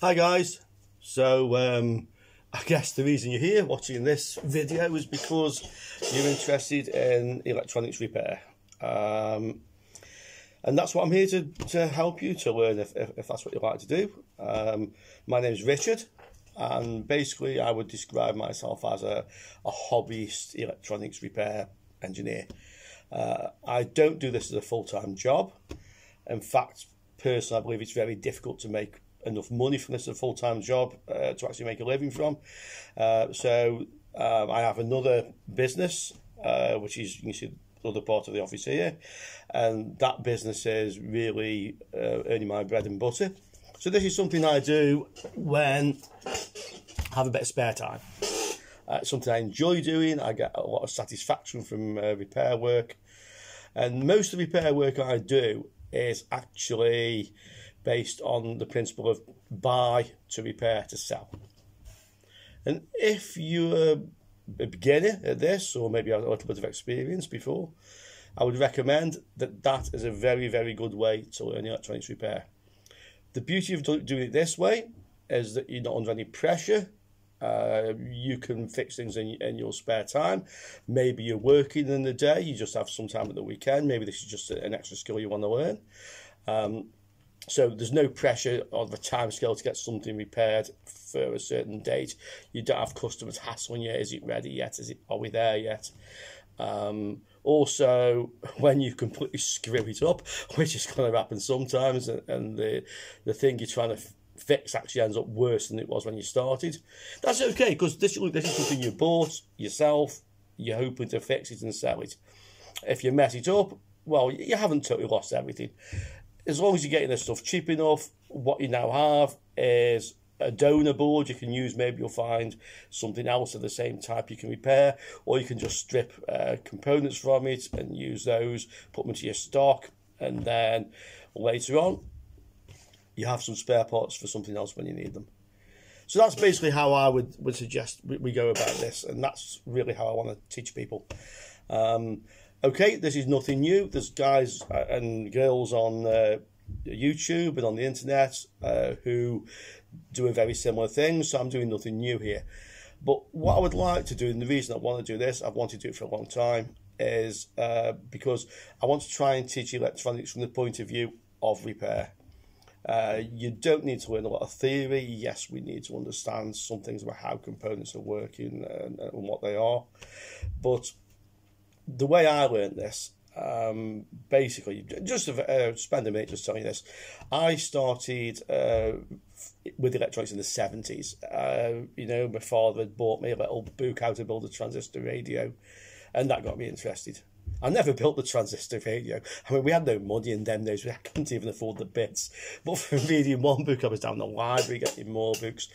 Hi guys. So um, I guess the reason you're here watching this video is because you're interested in electronics repair. Um, and that's what I'm here to, to help you to learn if, if, if that's what you like to do. Um, my name is Richard and basically I would describe myself as a, a hobbyist electronics repair engineer. Uh, I don't do this as a full-time job. In fact, personally, I believe it's very difficult to make enough money from this a full-time job uh, to actually make a living from. Uh, so um, I have another business, uh, which is you can see the other part of the office here, and that business is really uh, earning my bread and butter. So this is something I do when I have a bit of spare time. Uh, something I enjoy doing. I get a lot of satisfaction from uh, repair work, and most of the repair work I do is actually based on the principle of buy to repair to sell. And if you're a beginner at this, or maybe have a little bit of experience before, I would recommend that that is a very, very good way to learn electronics repair. The beauty of doing it this way is that you're not under any pressure. Uh, you can fix things in, in your spare time. Maybe you're working in the day, you just have some time at the weekend. Maybe this is just an extra skill you want to learn. Um, so there's no pressure on the time scale to get something repaired for a certain date. You don't have customers hassling you. Is it ready yet? Is it are we there yet? Um, also, when you completely screw it up, which is going to happen sometimes, and, and the the thing you're trying to fix actually ends up worse than it was when you started. That's okay because this this is something you bought yourself. You're hoping to fix it and sell it. If you mess it up, well, you haven't totally lost everything as long as you're getting the stuff cheap enough, what you now have is a donor board you can use. Maybe you'll find something else of the same type you can repair, or you can just strip uh, components from it and use those, put them into your stock, and then later on, you have some spare parts for something else when you need them. So that's basically how I would, would suggest we, we go about this, and that's really how I want to teach people. Um, okay, this is nothing new. There's guys uh, and girls on uh, YouTube and on the internet uh, who do a very similar thing, so I'm doing nothing new here. But what I would like to do, and the reason I want to do this, I've wanted to do it for a long time, is uh, because I want to try and teach electronics from the point of view of repair. Uh, you don't need to learn a lot of theory. Yes, we need to understand some things about how components are working and, and what they are. But the way I learned this, um, basically, just to uh, spend a minute just telling you this, I started uh, with electronics in the 70s. Uh, you know, my father had bought me a little book how to build a transistor radio, and that got me interested. I never built the transistor radio. I mean, we had no money in them days. We couldn't even afford the bits. But for reading one book, I was down the library getting more books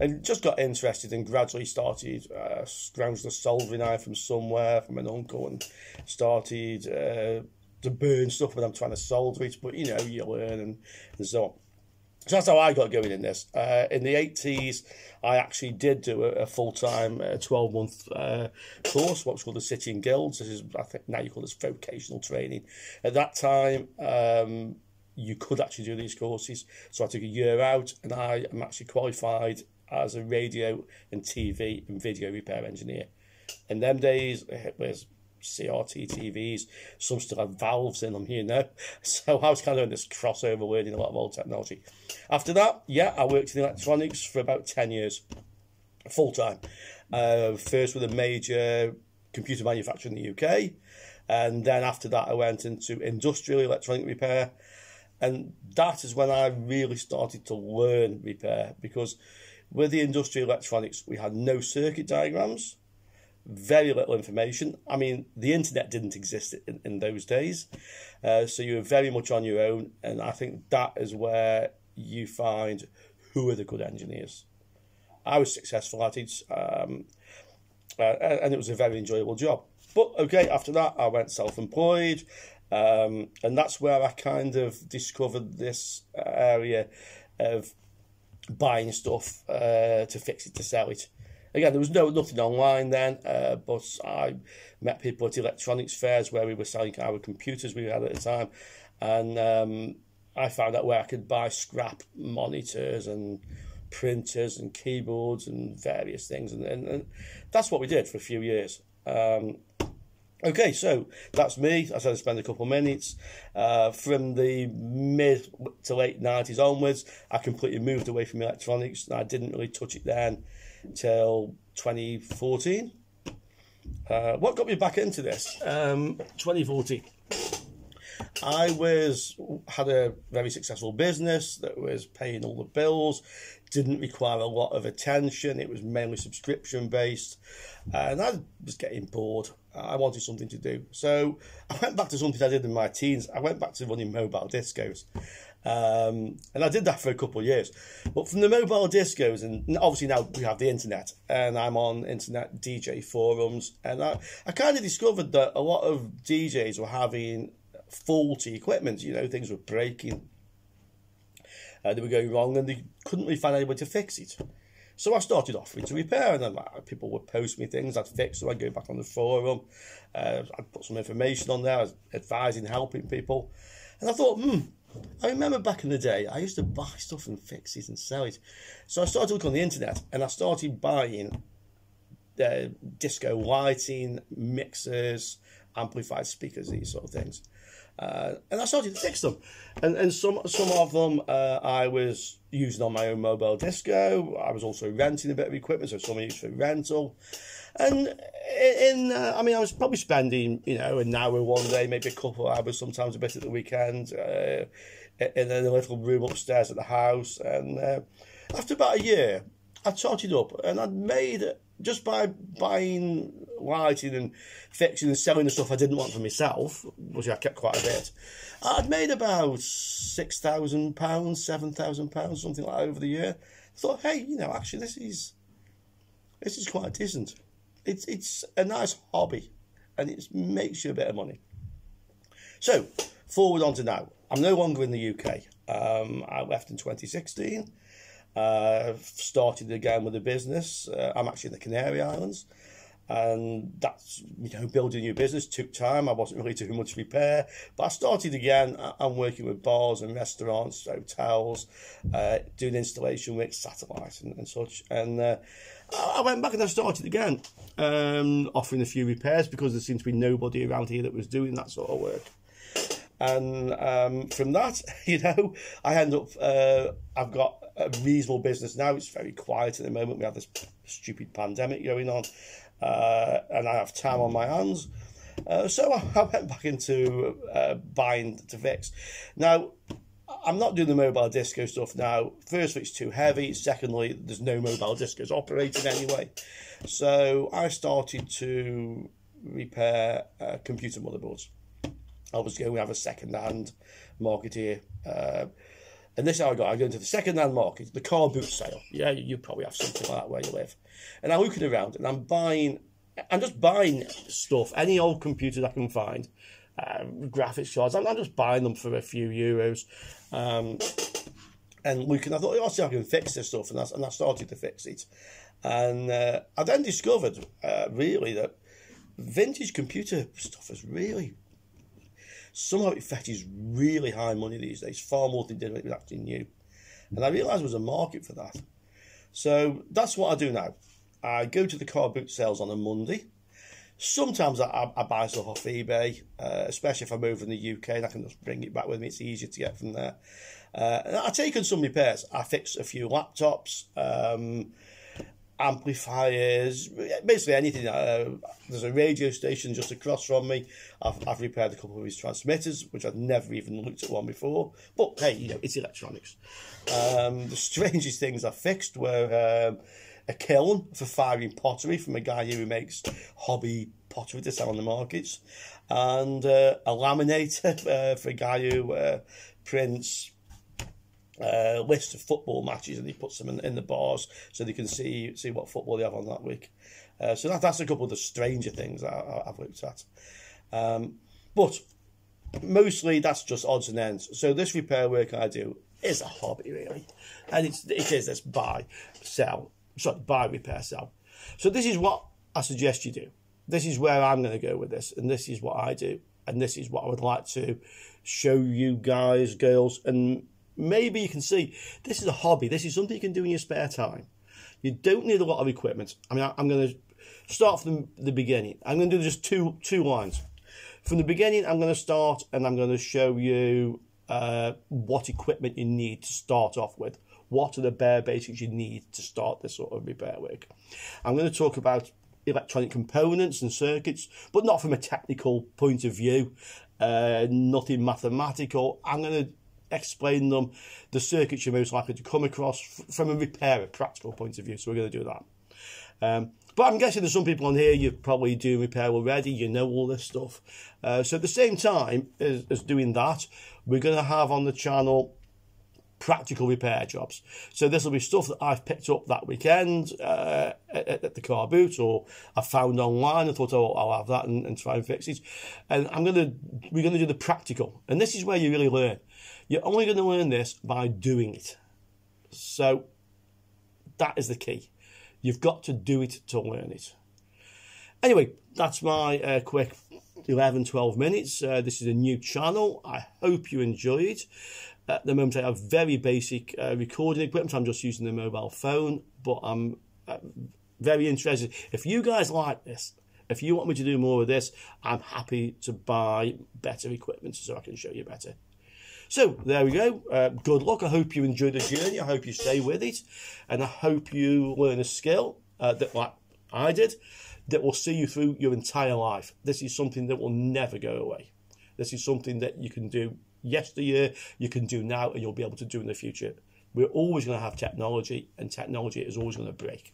and just got interested and gradually started uh, scrounged a soldering iron from somewhere from an uncle and started uh, to burn stuff when I'm trying to solder it. But you know, you learn and, and so on. So that's how I got going in this. Uh, in the 80s, I actually did do a, a full time 12 uh, month uh, course, what's called the City and Guilds. This is, I think, now you call this vocational training. At that time, um, you could actually do these courses. So I took a year out and I am actually qualified as a radio and TV and video repair engineer. In them days, it was CRT TVs. Some still have valves in them, you know. So I was kind of in this crossover learning a lot of old technology. After that, yeah, I worked in electronics for about 10 years, full time. Uh, first with a major computer manufacturer in the UK. And then after that, I went into industrial electronic repair. And that is when I really started to learn repair because with the industrial electronics, we had no circuit diagrams, very little information. I mean, the internet didn't exist in, in those days, uh, so you were very much on your own. And I think that is where you find who are the good engineers. I was successful at it, um, uh, and it was a very enjoyable job. But okay, after that, I went self employed, um, and that's where I kind of discovered this area of buying stuff uh, to fix it to sell it. Again, there was no nothing online then, uh, but I met people at electronics fairs where we were selling our computers we had at the time, and um, I found out where I could buy scrap monitors and printers and keyboards and various things, and, and, and that's what we did for a few years. Um, okay, so that's me. I said I spend a couple of minutes. Uh, from the mid to late 90s onwards, I completely moved away from electronics, and I didn't really touch it then till 2014. Uh, what got me back into this? Um, 2014. I was had a very successful business that was paying all the bills, didn't require a lot of attention. It was mainly subscription based, and I was getting bored. I wanted something to do, so I went back to something I did in my teens. I went back to running mobile discos, um, and I did that for a couple of years. But from the mobile discos, and obviously now we have the internet, and I'm on internet DJ forums, and I, I kind of discovered that a lot of DJs were having faulty equipment. You know, things were breaking, uh, they were going wrong, and they couldn't really find anybody to fix it. So I started offering to repair, and then people would post me things I'd fix, so I'd go back on the forum, uh, I'd put some information on there, advising, helping people, and I thought, hmm I remember back in the day, I used to buy stuff and fix it and sell it. So I started looking on the internet and I started buying uh, disco lighting, mixers, amplified speakers, these sort of things. Uh, and I started to fix them. And, and some some of them uh, I was using on my own mobile disco. I was also renting a bit of equipment, so some I used for rental. And in, uh, I mean, I was probably spending, you know, an hour one day, maybe a couple of hours, sometimes a bit at the weekend, uh, in a little room upstairs at the house. And uh, after about a year, I totted up and I'd made, just by buying lighting and fixing and selling the stuff I didn't want for myself, which I kept quite a bit, I'd made about £6,000, £7,000, something like that over the year. I thought, hey, you know, actually, this is this is quite decent it's it's a nice hobby, and it makes you a bit of money. So forward on to now. I'm no longer in the UK. Um, I left in 2016. Uh, started again with a business. Uh, I'm actually in the Canary Islands, and that's you know building a new business took time. I wasn't really doing much repair, but I started again. I'm working with bars and restaurants, hotels, uh, doing installation with satellites and, and such, and uh, I went back and I started again, um, offering a few repairs because there seemed to be nobody around here that was doing that sort of work. And um, from that, you know, I end up, uh, I've got a reasonable business now. It's very quiet at the moment. We have this stupid pandemic going on, uh, and I have time on my hands. Uh, so I, I, went back into uh, buying to fix. Now, I'm not doing the mobile disco stuff now. Firstly, it's too heavy. Secondly, there's no mobile discos operating anyway. So I started to repair uh, computer motherboards. I was going to have a second-hand market here. Uh, and this is how I got. I go into the second-hand market, the car boot sale. Yeah, you, probably have something like that where you live. And I'm looking around and I'm buying, I'm just buying stuff, any old computers I can find um, graphics cards. I'm, I'm, just buying them for a few euros. Um, and looking, I thought, I'll see if I can fix this stuff. And I, and I started to fix it. And uh, I then discovered, uh, really, that vintage computer stuff is really, some of it fetches really high money these days, far more than it did when actually new. And I realised there was a market for that. So that's what I do now. I go to the car boot sales on a Monday. Sometimes I, I, buy stuff off eBay, uh, especially if I'm over in the UK and I can just bring it back with me. It's easier to get from there. Uh, I take on some repairs. I fix a few laptops, um, amplifiers, basically anything. Uh, there's a radio station just across from me. I've, I've repaired a couple of his transmitters, which I've never even looked at one before. But hey, you know, it's electronics. Um, the strangest things I fixed were. Um, a kiln for firing pottery from a guy who makes hobby pottery to sell on the markets, and uh, a laminator uh, for a guy who uh, prints uh, lists of football matches and he puts them in, in, the bars so they can see see what football they have on that week. Uh, so that, that's a couple of the stranger things I, have looked at. Um, but mostly that's just odds and ends. So this repair work I do is a hobby really, and it's it is this buy, sell, sorry, buy, repair, sell. So this is what I suggest you do. This is where I'm going to go with this, and this is what I do, and this is what I would like to show you guys, girls, and maybe you can see this is a hobby. This is something you can do in your spare time. You don't need a lot of equipment. I mean, I'm going to start from the beginning. I'm going to do just two two lines. From the beginning, I'm going to start and I'm going to show you uh, what equipment you need to start off with. What are the bare basics you need to start this sort of repair work? I'm going to talk about electronic components and circuits, but not from a technical point of view, uh, nothing mathematical. I'm going to explain them, the circuits you're most likely to come across from a repair, a practical point of view. So we're going to do that. Um, but I'm guessing there's some people on here you probably do repair already. You know all this stuff. Uh, so at the same time as, as doing that, we're going to have on the channel practical repair jobs. So this will be stuff that I've picked up that weekend uh, at, at, the car boot or I found online and thought, oh, I'll have that and, and try and fix it. And I'm going to, we're going to do the practical. And this is where you really learn. You're only going to learn this by doing it. So that is the key. You've got to do it to learn it. Anyway, that's my uh, quick 11, 12 minutes. Uh, this is a new channel. I hope you enjoy it. At the moment, I have very basic uh, recording equipment. I'm just using the mobile phone, but I'm uh, very interested. If you guys like this, if you want me to do more of this, I'm happy to buy better equipment so I can show you better. So there we go. Uh, good luck. I hope you enjoy the journey. I hope you stay with it, and I hope you learn a skill uh, that, like I did, that will see you through your entire life. This is something that will never go away. This is something that you can do yesteryear, you can do now, and you'll be able to do in the future. We're always going to have technology, and technology is always going to break.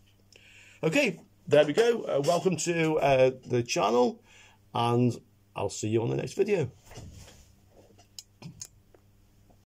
Okay, there we go. Uh, welcome to uh, the channel, and I'll see you on the next video.